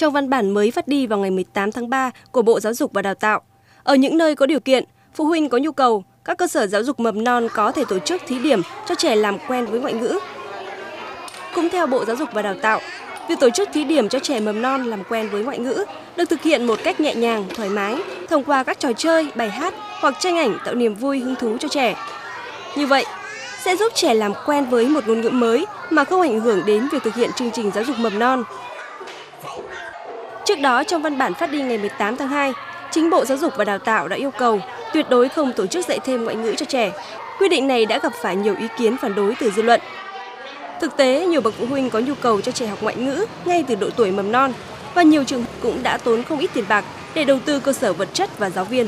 Trong văn bản mới phát đi vào ngày 18 tháng 3 của Bộ Giáo dục và Đào tạo, ở những nơi có điều kiện, phụ huynh có nhu cầu, các cơ sở giáo dục mầm non có thể tổ chức thí điểm cho trẻ làm quen với ngoại ngữ. Cũng theo Bộ Giáo dục và Đào tạo, việc tổ chức thí điểm cho trẻ mầm non làm quen với ngoại ngữ được thực hiện một cách nhẹ nhàng, thoải mái thông qua các trò chơi, bài hát hoặc tranh ảnh tạo niềm vui hứng thú cho trẻ. Như vậy, sẽ giúp trẻ làm quen với một ngôn ngữ mới mà không ảnh hưởng đến việc thực hiện chương trình giáo dục mầm non. Trước đó, trong văn bản phát đi ngày 18 tháng 2, chính Bộ Giáo dục và Đào tạo đã yêu cầu tuyệt đối không tổ chức dạy thêm ngoại ngữ cho trẻ. Quy định này đã gặp phải nhiều ý kiến phản đối từ dư luận. Thực tế, nhiều bậc phụ huynh có nhu cầu cho trẻ học ngoại ngữ ngay từ độ tuổi mầm non và nhiều trường cũng đã tốn không ít tiền bạc để đầu tư cơ sở vật chất và giáo viên.